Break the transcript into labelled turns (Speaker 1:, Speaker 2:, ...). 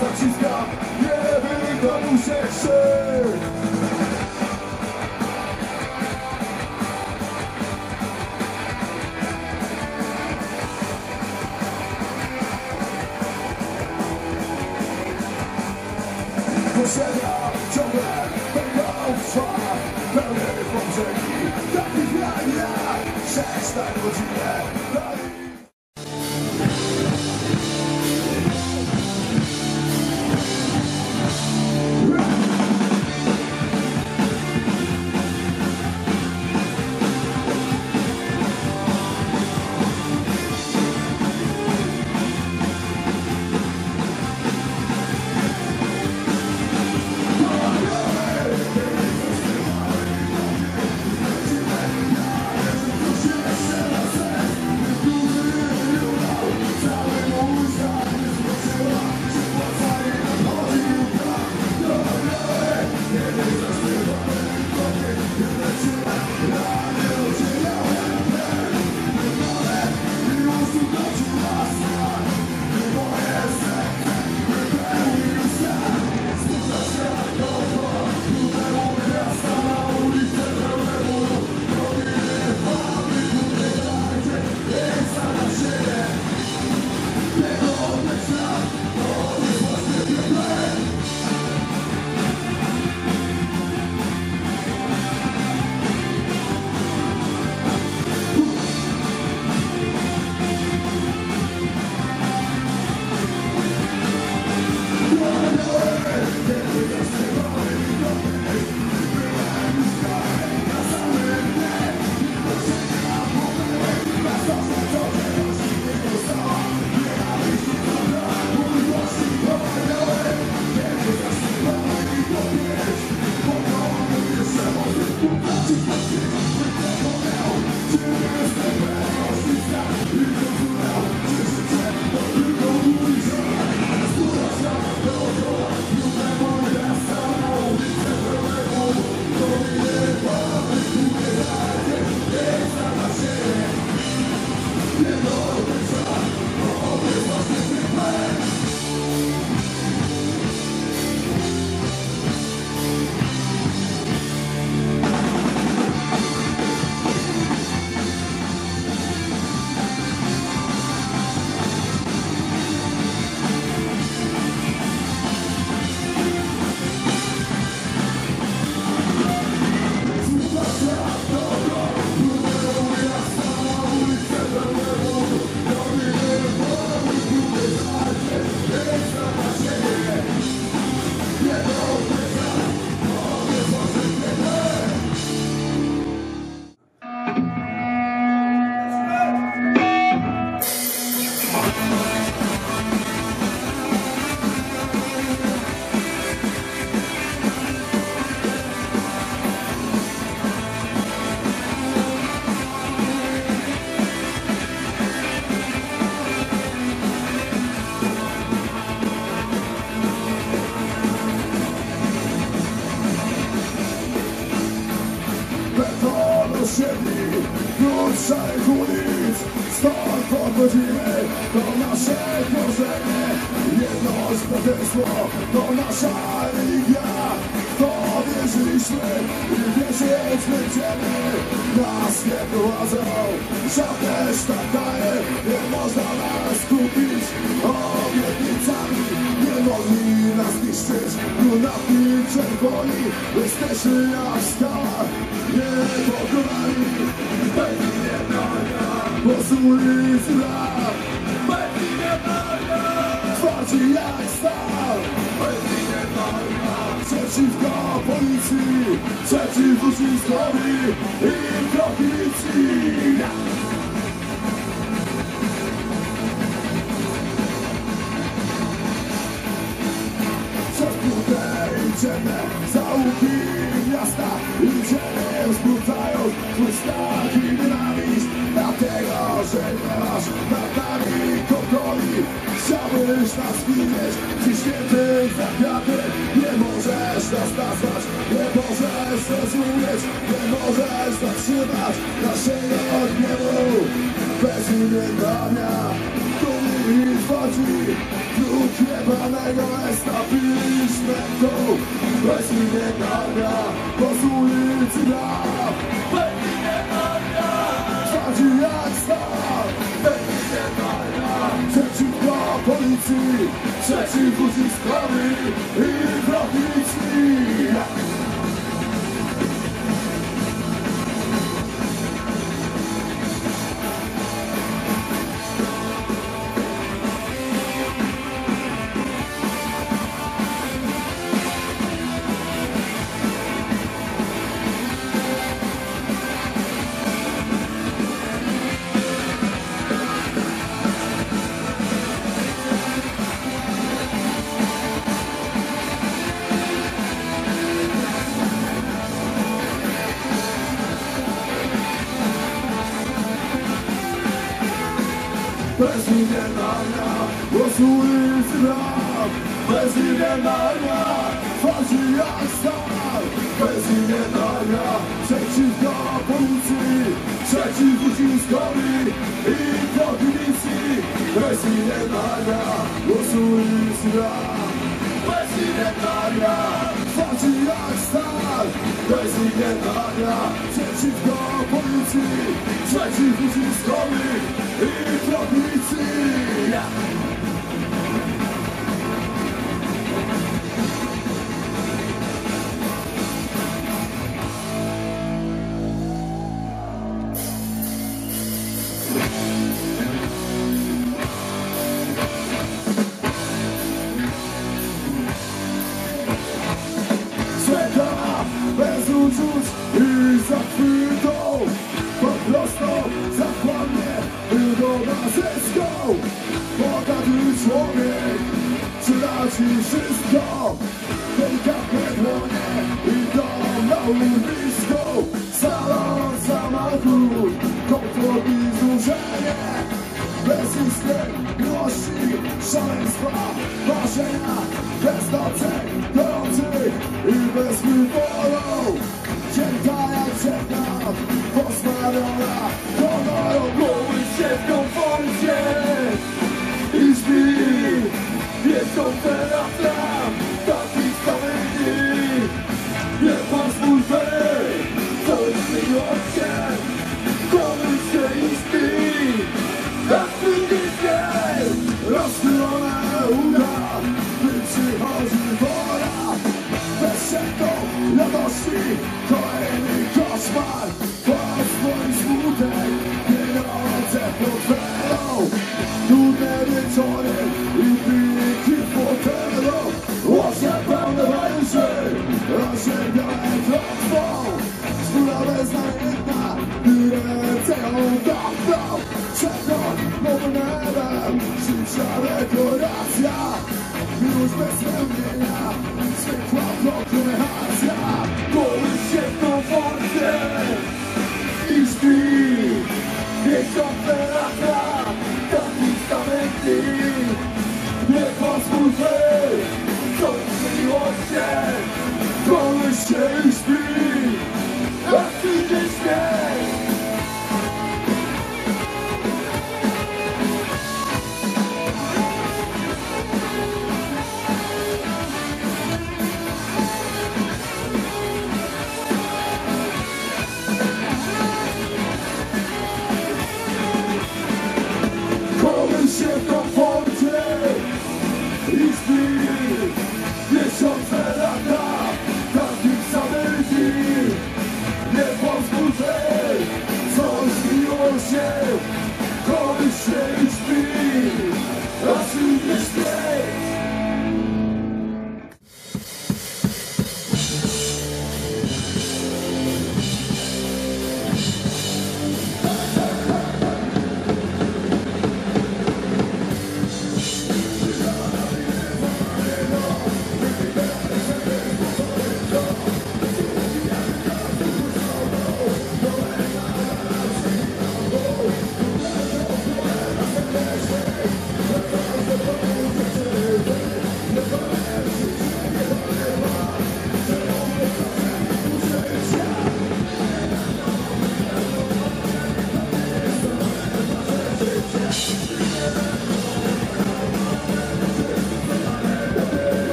Speaker 1: zaciska Nie wykonuj się krzyk Posiada ciągle pękał w szwach Pełny poprzeki takich jak ja. Sześć na godzinę szarych ulic Stąd po godziny to nasze korzenie Jedność, braterstwo to nasza religia. To wierzyliśmy i wierzyć będziemy Nas nie prowadzą żadne sztandary Nie można nas kupić. Obietnicami Nie mogli nas niszczyć brunatni czerwoni Jesteśmy jak skała niepokonani Będzie wojna Zla Będzie wojna Twardzi jak Przeciwko policji Przeciw I prohibicji Przez i ciemne zaułki miasta Ludzie zbudzają Musisz nas widzieć Ciśniętych za kwiaty Nie możesz nas nazwać Nie możesz zrozumieć Nie możesz zatrzymać Naszego gniewu Bezimiennego Dumni i twardzi Wróg jebanego establishmentu Bezimiennego Pozwól ulicy nam policji Przeciw uciskowi Bezimienna Głos ulicy bram Bezimienna Twarzy jak stal Bezimienna Przeciwko policji Przeciw uciskowi I prohibicji Bezimienna Głos ulicy bram Bezimienna Twarzy jak stal Bezimienna Przeciwko policji Przeciw uciskowi I prohibicji Austria, Science Bar, Barcelona. Radości, kolejny koszmar. Pozwól smutek, pieniądze portfelą. Nudne wieczory